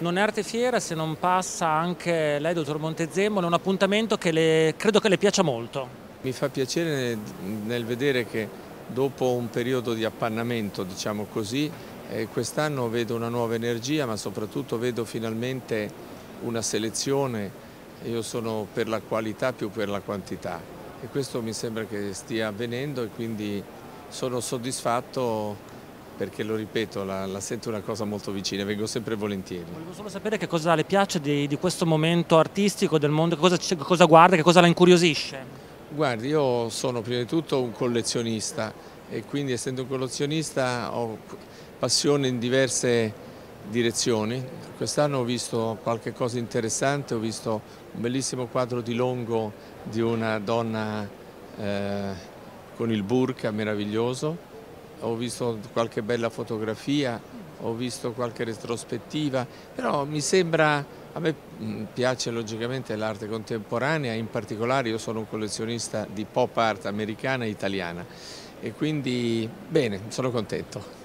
Non è arte fiera se non passa anche lei, dottor Montezemolo, è un appuntamento che le, credo che le piaccia molto. Mi fa piacere nel, nel vedere che dopo un periodo di appannamento, diciamo così, eh, quest'anno vedo una nuova energia, ma soprattutto vedo finalmente una selezione. Io sono per la qualità più per la quantità e questo mi sembra che stia avvenendo e quindi sono soddisfatto perché lo ripeto, la, la, sento una cosa molto vicina, vengo sempre volentieri. Volevo solo sapere che cosa le piace di, di questo momento artistico del mondo, cosa, cosa guarda, che cosa la incuriosisce. Guardi, io sono prima di tutto un collezionista e quindi essendo un collezionista ho passione in diverse direzioni. Quest'anno ho visto qualche cosa interessante, ho visto un bellissimo quadro di Longo di una donna eh, con il burka meraviglioso, ho visto qualche bella fotografia, ho visto qualche retrospettiva, però mi sembra, a me mm, piace logicamente l'arte contemporanea, in particolare io sono un collezionista di pop art americana e italiana e quindi bene, sono contento.